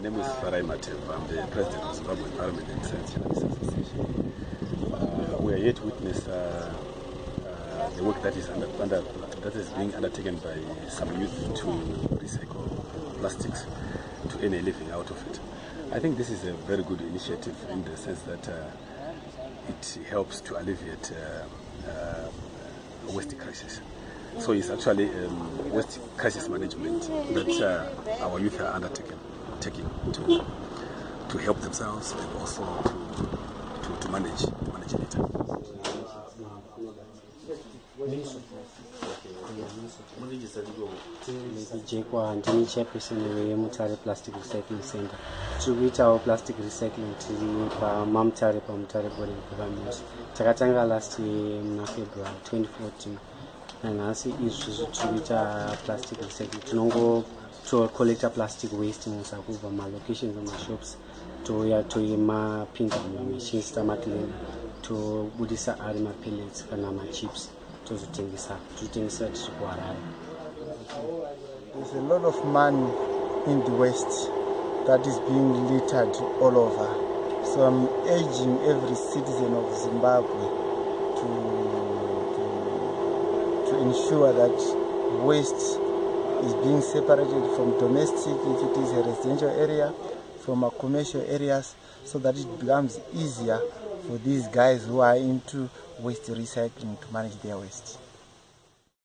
name is Farai Matev. I'm the president of Zimbabwe Environment and Science Journalists Association. Uh, we are to witness uh, uh, the work that is under, under that is being undertaken by some youth to recycle plastics to earn a living out of it. I think this is a very good initiative in the sense that uh, it helps to alleviate uh, uh, waste crisis. So it's actually um, waste crisis management that our youth are undertaking taking to, to help themselves and also to, to, to manage, manage it. jekwa ndini chairperson wemutare plastic recycling center. Tiri kuitawo plastic recycling tiri pamamutare pamutare boring pekamusi takatanga last muna february 2014 nanhasi izvi tiri kuita plastic recycling. Tinongo tocollecta plastic waste musa kubva malocations emashops touya toimapinza mumachines tamaclean tobudisa ari mapellets kana machips tozotengesa totengesa tiri kuharara There's a lot of money in the West that is being littered all over. So I'm urging every citizen of Zimbabwe to, to, to ensure that waste is being separated from domestic, if it is a residential area, from a commercial areas, so that it becomes easier for these guys who are into waste recycling to manage their waste.